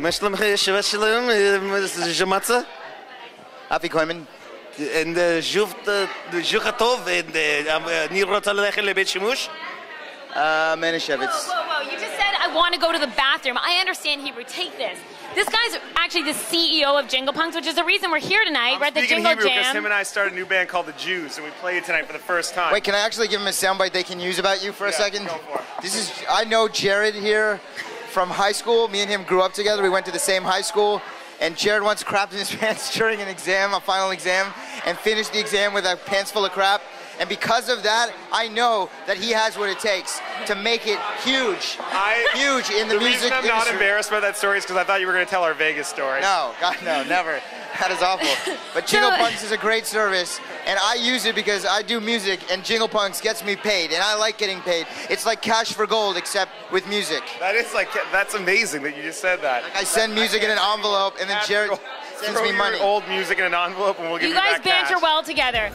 מה שלומך? שבת שלום? ז'מצה? אבי קוימן. ז'וך טוב, אני רוצה ללכת לבית שימוש? מנשביץ. Whoa, whoa, whoa. You just said I want to go to the bathroom. I understand Hebrew. Take this. This guy's actually the CEO of Jingle Punks, which is the reason we're here tonight. we're at the Speaking Jingle Hebrew because Jam. him and I started a new band called the Jews, and we played tonight for the first time. Wait, can I actually give him a soundbite they can use about you for a Yeah, second? go for it. This is I know Jared here from high school. Me and him grew up together. We went to the same high school. And Jared once crapped in his pants during an exam, a final exam, and finished the exam with a pants full of crap. And because of that, I know that he has what it takes to make it huge, I, huge in the, the music reason I'm not embarrassed by that story is because I thought you were going to tell our Vegas story. No, God, no, never. That is awful. But Jingle So- Punks is a great service, and I use it because I do music, and Jingle Punks gets me paid, and I like getting paid. It's like cash for gold, except with music. That is like that's amazing that you just said that. I send music in an envelope, and then Jared sends Throw me your money. old music in an envelope, and we'll give You you guys back banter cash. well together.